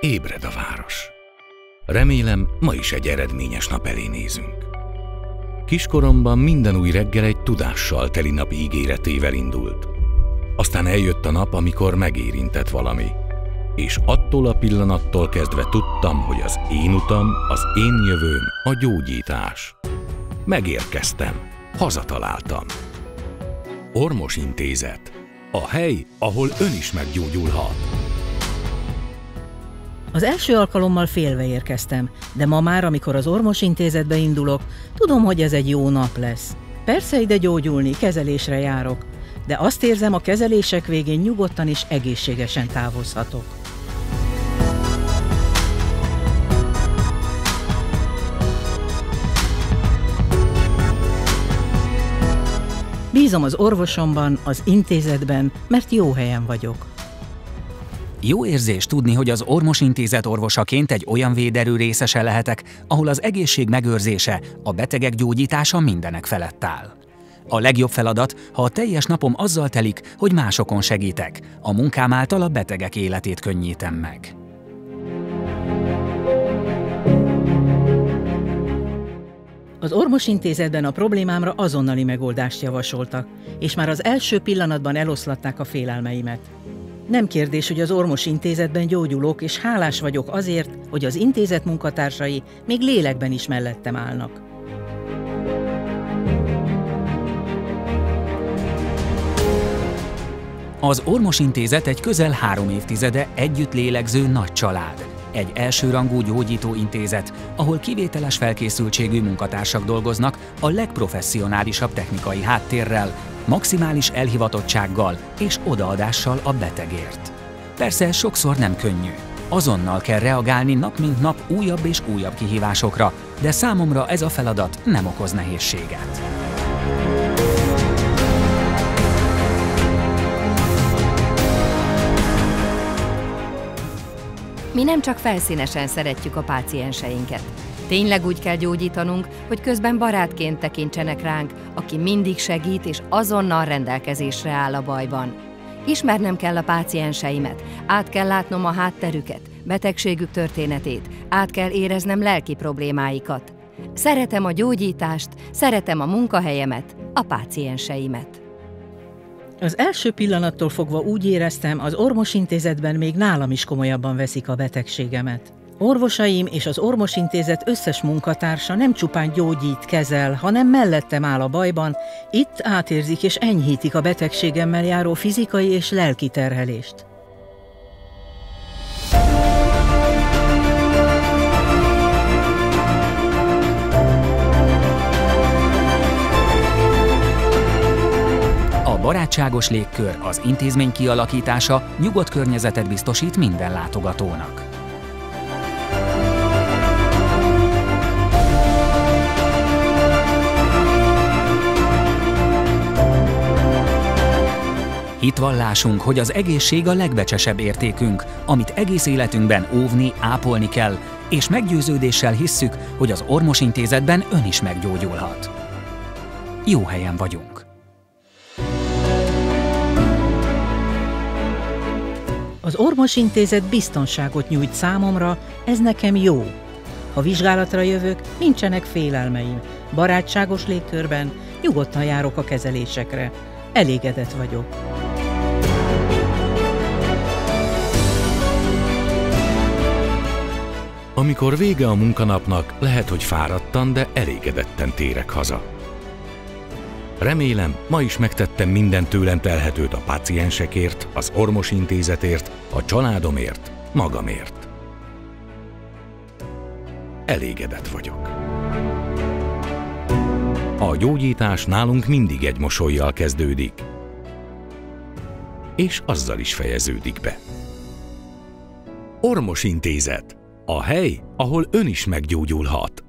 Ébred a város. Remélem, ma is egy eredményes nap elé nézünk. Kiskoromban minden új reggel egy tudással teli nap ígéretével indult. Aztán eljött a nap, amikor megérintett valami. És attól a pillanattól kezdve tudtam, hogy az én utam, az én jövőm a gyógyítás. Megérkeztem, hazataláltam. Ormos Intézet. A hely, ahol ön is meggyógyulhat. Az első alkalommal félve érkeztem, de ma már, amikor az ormos intézetbe indulok, tudom, hogy ez egy jó nap lesz. Persze ide gyógyulni, kezelésre járok, de azt érzem, a kezelések végén nyugodtan és egészségesen távozhatok. Bízom az orvosomban, az intézetben, mert jó helyen vagyok. Jó érzés tudni, hogy az Ormos Intézet orvosaként egy olyan véderő részese lehetek, ahol az egészség megőrzése, a betegek gyógyítása mindenek felett áll. A legjobb feladat, ha a teljes napom azzal telik, hogy másokon segítek, a munkám által a betegek életét könnyítem meg. Az orvos intézetben a problémámra azonnali megoldást javasoltak, és már az első pillanatban eloszlatták a félelmeimet. Nem kérdés, hogy az ormos intézetben gyógyulok, és hálás vagyok azért, hogy az intézet munkatársai még lélekben is mellettem állnak. Az Ormos Intézet egy közel három évtizede együtt lélegző nagy család. Egy elsőrangú gyógyító intézet, ahol kivételes felkészültségű munkatársak dolgoznak a legprofesszionálisabb technikai háttérrel, maximális elhivatottsággal és odaadással a betegért. Persze sokszor nem könnyű. Azonnal kell reagálni nap mint nap újabb és újabb kihívásokra, de számomra ez a feladat nem okoz nehézséget. Mi nem csak felszínesen szeretjük a pácienseinket. Tényleg úgy kell gyógyítanunk, hogy közben barátként tekintsenek ránk, aki mindig segít és azonnal rendelkezésre áll a bajban. Ismernem kell a pácienseimet, át kell látnom a hátterüket, betegségük történetét, át kell éreznem lelki problémáikat. Szeretem a gyógyítást, szeretem a munkahelyemet, a pácienseimet. Az első pillanattól fogva úgy éreztem, az ormos intézetben még nálam is komolyabban veszik a betegségemet. Orvosaim és az orvosintézet összes munkatársa nem csupán gyógyít, kezel, hanem mellettem áll a bajban, itt átérzik és enyhítik a betegségemmel járó fizikai és lelki terhelést. A barátságos légkör, az intézmény kialakítása nyugodt környezetet biztosít minden látogatónak. Hitvallásunk, hogy az egészség a legbecsesebb értékünk, amit egész életünkben óvni, ápolni kell, és meggyőződéssel hisszük, hogy az Ormos Intézetben ön is meggyógyulhat. Jó helyen vagyunk. Az Ormos Intézet biztonságot nyújt számomra, ez nekem jó. Ha vizsgálatra jövök, nincsenek félelmeim. Barátságos légkörben nyugodtan járok a kezelésekre. Elégedett vagyok. Amikor vége a munkanapnak, lehet, hogy fáradtan, de elégedetten térek haza. Remélem, ma is megtettem minden tőlem telhetőt a paciensekért, az ormos intézetért, a családomért, magamért. Elégedett vagyok. A gyógyítás nálunk mindig egy mosolyjal kezdődik, és azzal is fejeződik be. Ormos intézet a hely, ahol ön is meggyógyulhat.